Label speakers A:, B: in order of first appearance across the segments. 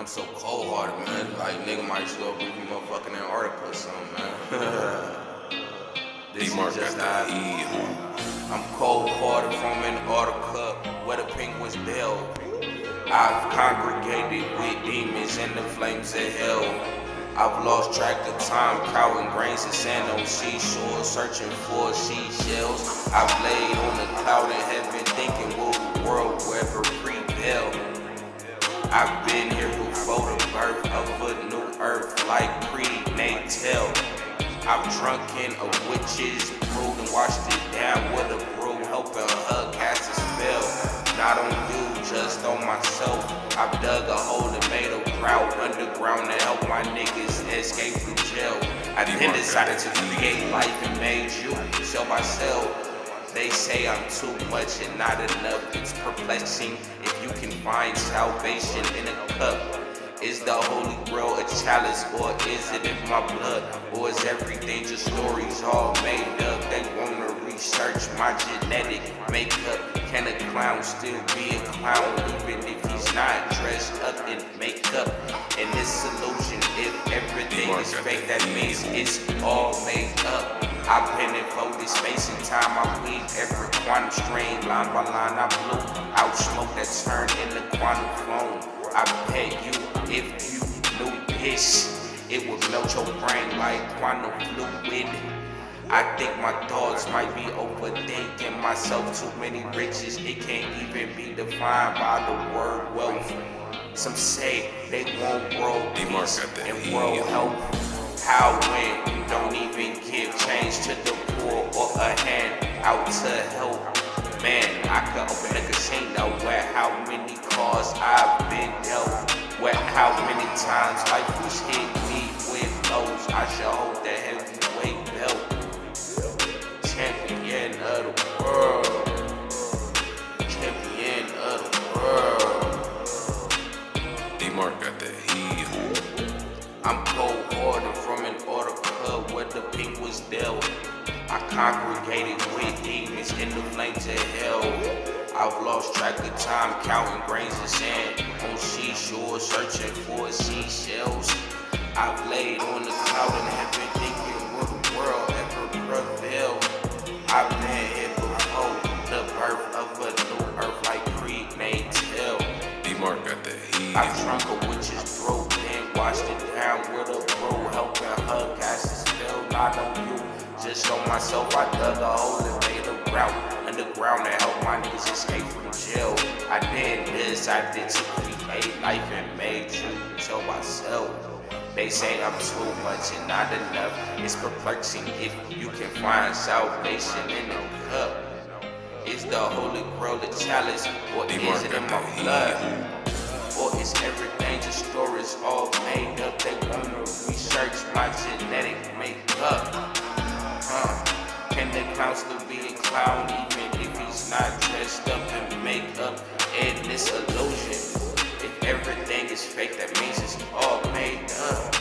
A: I'm so cold hearted, man. Like, nigga might up with me motherfucking Antarctica or something, man. this
B: Dee Marc
A: is just how
B: the
A: I
B: E,
A: I'm cold hearted from Antarctica, where the penguins build. I've congregated with demons in the flames of hell. I've lost track of time, counting grains of sand on seashore, searching for seashells. I've laid on a cloud in heaven, thinking will the world ever prevail? I've been drunken a witch's brew and washed it down with a brew, helping her cast a spell. Not on you, just on myself. I've dug a hole and made a grout underground to help my niggas escape from jail. I then decided to create life and made you sell myself. They say I'm too much and not enough. It's perplexing if you can find salvation in a cup. Is the holy grail a chalice or is it in my blood? Or is everything just stories all made up? They wanna research my genetic makeup. Can a clown still be a clown even if he's not dressed up in makeup? And this illusion, if everything is fake, that means it's all made up. Been in focus, space and time. I weave every quantum strain, line by line. I blew out smoke that turned into quantum foam. I bet you if you knew this, it would melt your brain like quantum fluid. I think my thoughts might be overthinking myself. Too many riches, it can't even be defined by the word wealth. Some say they want world peace and world health. How when you don't even give change to the poor or a hand out to help? Man, I could open a casino the pink was dealt. I congregated with demons in the flames of hell. I've lost track of time counting grains of sand on seashore searching for seashells. I've laid on the cloud and have been thinking will the world ever prevail? I've been here before the birth of a new earth like prenatal.
B: Dee Marc got that
A: I drunk a witch's brew, then washed it down just on myself. I dug a hole and made a grout underground to help my niggas escape from jail. I did this, I did to create life and made you so myself. They say I'm too much and not enough. It's perplexing if you can find salvation in a cup. Is the holy grail the chalice, or is it in my blood? Can the clown even if he's not dressed up in makeup? And this illusion, if everything is fake, that means it's all made up.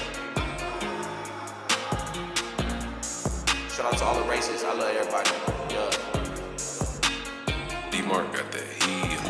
A: Shout out to all the races. I love everybody. Yeah.
B: Dee Marc got that